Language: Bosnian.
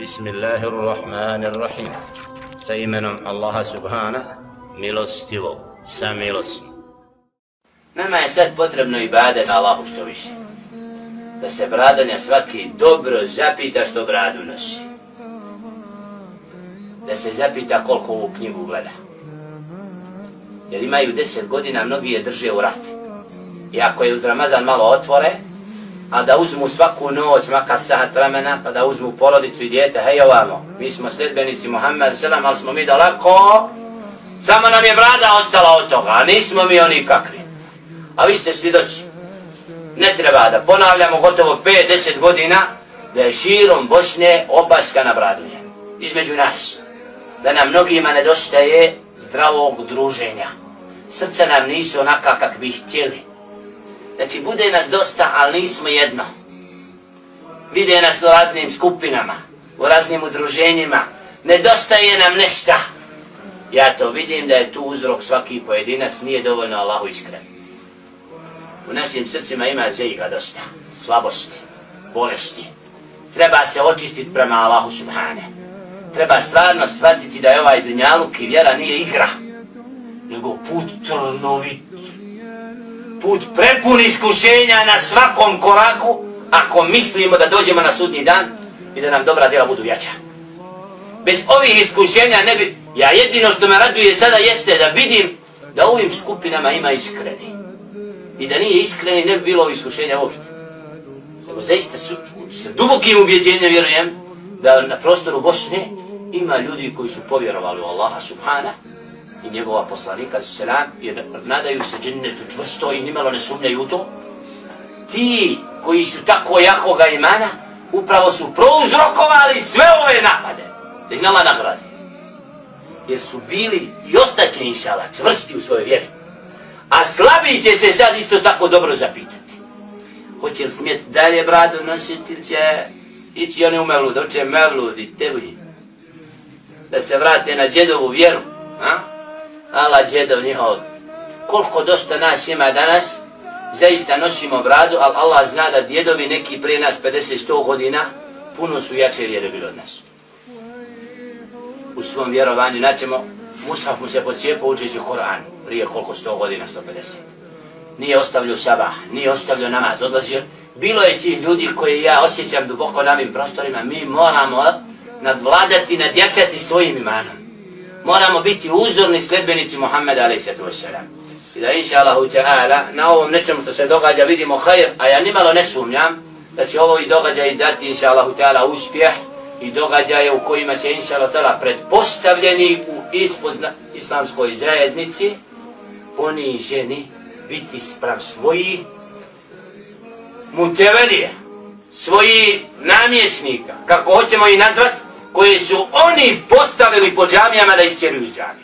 بسم الله الرحمن الرحيم سيمن الله سبحانه ميلوستيو ساميلوس نما يسد potrebno i bade na Allahu što više. Da se bradanja svaki dobro zapita što bradu nosi. Da se zapita koliko u knjigu gleda. Jer imaju 10 godina mnogi je drže u rafi. I ako je uz Ramazan malo otvore a da uzmu svaku noć, makar sahat vremena, pa da uzmu porodicu i djete, hej ovamo, mi smo sljedbenici Muhammed selam, ali smo mi daleko, samo nam je brada ostala od toga, a nismo mi oni kakvi. A vi ste svjedoci, ne treba da ponavljamo gotovo 5-10 godina, da je širom Bosne opaska na bradunje, između nas, da nam mnogima nedostaje zdravog druženja. Srca nam nisu onaka kak bi htjeli, Znači, bude nas dosta, ali nismo jedno. Vide nas u raznim skupinama, u raznim udruženjima. Nedostaje nam nešta. Ja to vidim da je tu uzrok svaki pojedinac, nije dovoljno Allahu iskren. U našim srcima ima zejga dosta, slabosti, bolesti. Treba se očistiti prema Allahu subhane. Treba stvarno shvatiti da je ovaj dunjaluk i vjera nije igra, nego put trnovit put prepun iskušenja na svakom koraku, ako mislimo da dođemo na sudnji dan i da nam dobra djela budu jača. Bez ovih iskušenja ne bi, ja jedino što me raduje sada jeste da vidim da u ovim skupinama ima iskreni. I da nije iskreni ne bi bilo iskušenja uopšte. Nego zaista su, sa dubokim ubjeđenjem vjerujem da na prostoru Bosne ima ljudi koji su povjerovali u Allaha subhana i njegova poslanika selam jer nadaju se džennetu čvrsto i nimalo ne sumnjaju u to. Ti koji su tako jakoga imana upravo su prouzrokovali sve ove napade da ih nala nagradi. Jer su bili i ostaće inšala čvrsti u svojoj vjeri. A slabi će se sad isto tako dobro zapitati. Hoće li smijet dalje bradu nositi ili će ići oni u mevlud, hoće mevlud i tebi da se vrate na džedovu vjeru a? Allah djedov njihov. Koliko dosta nas ima danas, zaista nosimo bradu, ali Allah zna da djedovi neki prije nas 50-100 godina, puno su jače vjere bilo od nas. U svom vjerovanju naćemo, Musaf mu se pocijepo učeći Koran, prije koliko 100 godina, 150. Nije ostavljio sabah, nije ostavljio namaz, odlazio. Bilo je tih ljudi koje ja osjećam duboko na ovim prostorima, mi moramo nadvladati, nadjačati svojim imanom moramo biti uzorni sledbenici Muhammeda a.s. I da inša Allahu ta'ala na ovom nečemu što se događa vidimo hajr, a ja nimalo ne sumnjam da će ovo i događaj dati inša Allahu ta'ala uspjeh i događaje u kojima će inša Allahu ta'ala predpostavljeni u ispozna islamskoj zajednici poniženi biti sprav svojih mutevelije, svojih namjesnika, kako hoćemo i nazvati, koje su oni postavili po džamijama da iskjeruju iz džamije.